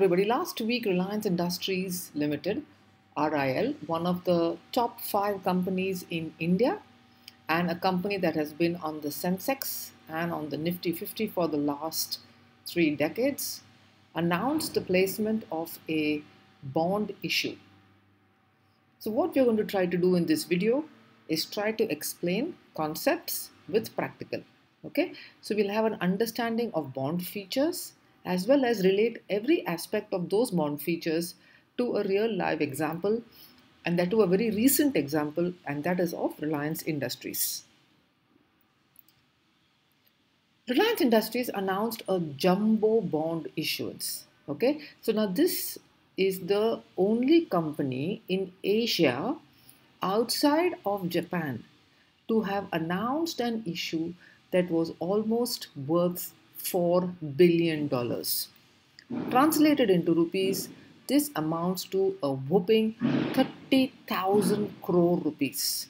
everybody. Last week, Reliance Industries Limited, RIL, one of the top five companies in India, and a company that has been on the Sensex and on the Nifty 50 for the last three decades, announced the placement of a bond issue. So, what we're going to try to do in this video is try to explain concepts with practical. Okay, so we'll have an understanding of bond features as well as relate every aspect of those bond features to a real live example and that to a very recent example and that is of Reliance Industries. Reliance Industries announced a jumbo bond issuance. Okay, so now this is the only company in Asia outside of Japan to have announced an issue that was almost worth $4 billion. Translated into rupees, this amounts to a whooping 30,000 crore rupees.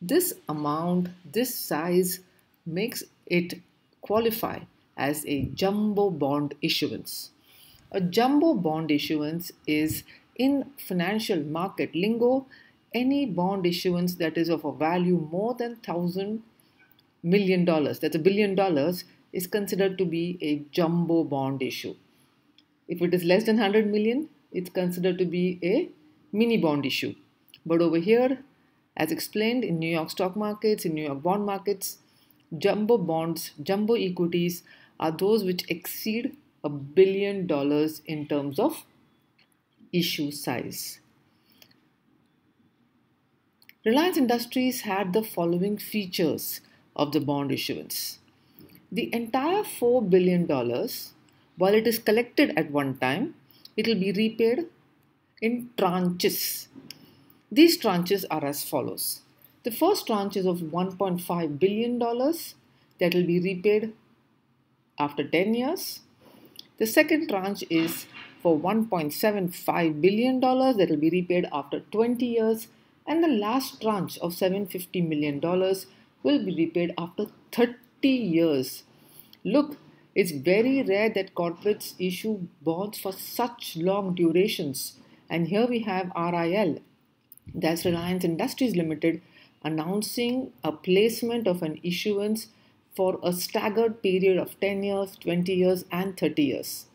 This amount, this size, makes it qualify as a jumbo bond issuance. A jumbo bond issuance is, in financial market lingo, any bond issuance that is of a value more than thousand million dollars, that's a billion dollars, is considered to be a jumbo bond issue. If it is less than 100 million, it's considered to be a mini bond issue. But over here, as explained in New York stock markets, in New York bond markets, jumbo bonds, jumbo equities are those which exceed a billion dollars in terms of issue size. Reliance Industries had the following features of the bond issuance. The entire $4 billion, while it is collected at one time, it will be repaid in tranches. These tranches are as follows. The first tranche is of $1.5 billion that will be repaid after 10 years. The second tranche is for $1.75 billion that will be repaid after 20 years. And the last tranche of $750 million will be repaid after 30 years. Look, it's very rare that corporates issue bonds for such long durations. And here we have RIL, that's Reliance Industries Limited, announcing a placement of an issuance for a staggered period of 10 years, 20 years, and 30 years.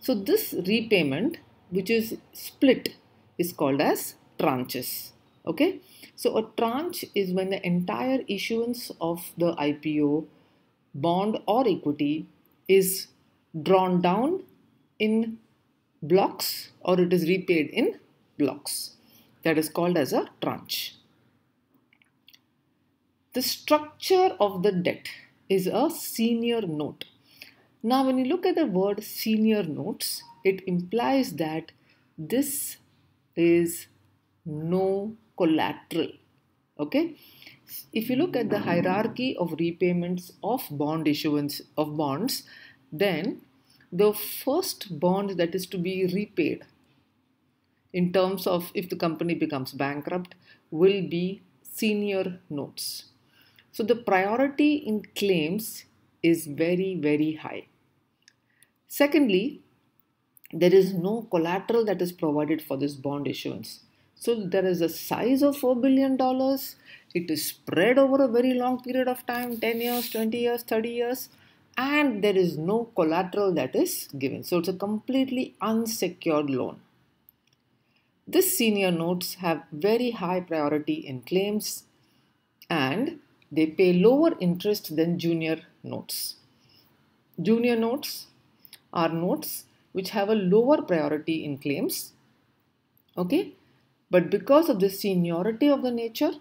So, this repayment, which is split, is called as tranches. Okay, so a tranche is when the entire issuance of the IPO, bond, or equity is drawn down in blocks or it is repaid in blocks. That is called as a tranche. The structure of the debt is a senior note. Now, when you look at the word senior notes, it implies that this is no collateral. Okay. If you look at the hierarchy of repayments of bond issuance of bonds, then the first bond that is to be repaid in terms of if the company becomes bankrupt will be senior notes. So the priority in claims is very, very high. Secondly, there is no collateral that is provided for this bond issuance. So there is a size of $4 billion. It is spread over a very long period of time 10 years, 20 years, 30 years. And there is no collateral that is given. So it's a completely unsecured loan. This senior notes have very high priority in claims and they pay lower interest than junior notes. Junior notes are notes which have a lower priority in claims. Okay, but because of the seniority of the nature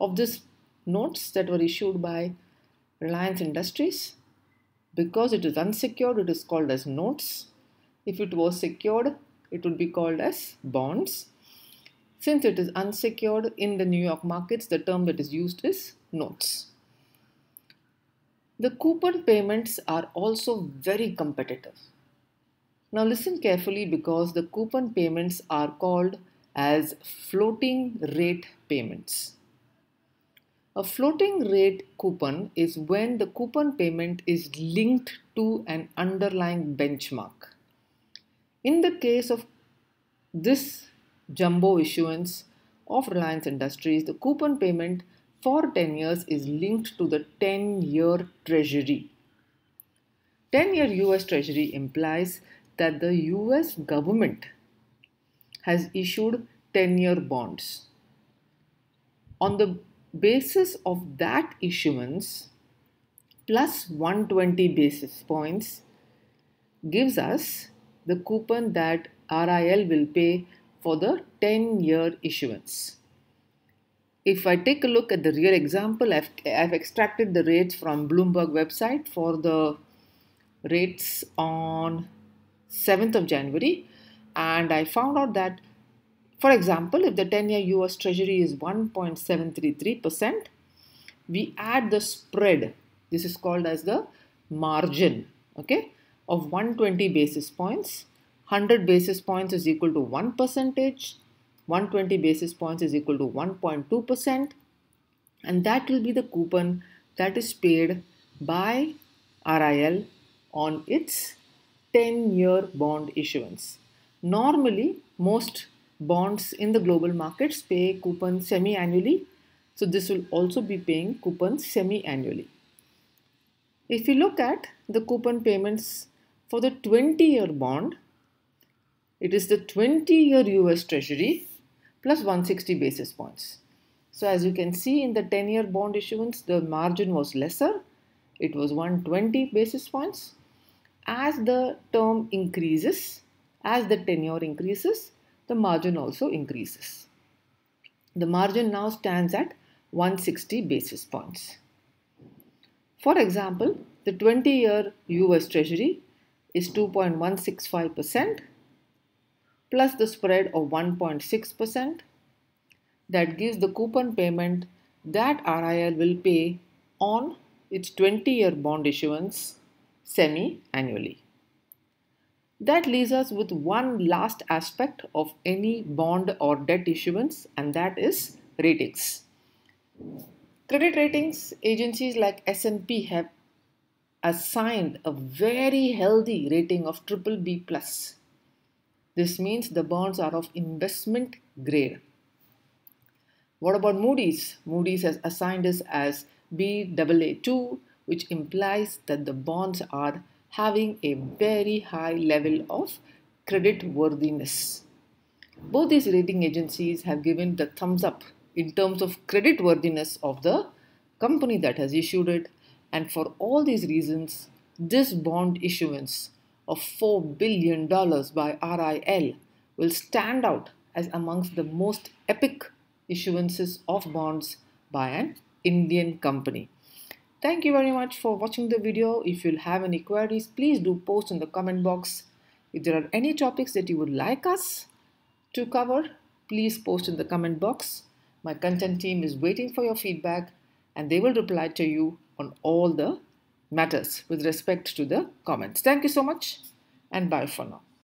of these notes that were issued by Reliance Industries, because it is unsecured, it is called as notes. If it was secured, it would be called as bonds. Since it is unsecured in the New York markets, the term that is used is notes. The coupon payments are also very competitive. Now listen carefully because the coupon payments are called as floating rate payments. A floating rate coupon is when the coupon payment is linked to an underlying benchmark. In the case of this jumbo issuance of Reliance Industries, the coupon payment for 10 years is linked to the 10 year treasury. 10 year US treasury implies that the US government has issued 10 year bonds. On the basis of that issuance, plus 120 basis points gives us the coupon that RIL will pay for the 10 year issuance. If I take a look at the real example, I've, I've extracted the rates from Bloomberg website for the rates on 7th of January and I found out that for example if the 10 year US treasury is 1.733% we add the spread. This is called as the margin okay of 120 basis points. 100 basis points is equal to 1 percentage. 120 basis points is equal to 1.2 percent. And that will be the coupon that is paid by RIL on its 10 year bond issuance. Normally, most bonds in the global markets pay coupons semi annually, so this will also be paying coupons semi annually. If you look at the coupon payments for the 20 year bond, it is the 20 year US Treasury plus 160 basis points. So, as you can see in the 10 year bond issuance, the margin was lesser, it was 120 basis points as the term increases, as the tenure increases, the margin also increases. The margin now stands at 160 basis points. For example, the 20 year US Treasury is 2.165% plus the spread of 1.6%. That gives the coupon payment that RIL will pay on its 20 year bond issuance semi annually. That leaves us with one last aspect of any bond or debt issuance, and that is ratings. Credit ratings agencies like S&P have assigned a very healthy rating of triple B plus. This means the bonds are of investment grade. What about Moody's? Moody's has assigned us as Baa2 which implies that the bonds are having a very high level of credit worthiness. Both these rating agencies have given the thumbs up in terms of credit worthiness of the company that has issued it, and for all these reasons, this bond issuance of $4 billion by RIL will stand out as amongst the most epic issuances of bonds by an Indian company. Thank you very much for watching the video. If you'll have any queries, please do post in the comment box. If there are any topics that you would like us to cover, please post in the comment box. My content team is waiting for your feedback and they will reply to you on all the matters with respect to the comments. Thank you so much and bye for now.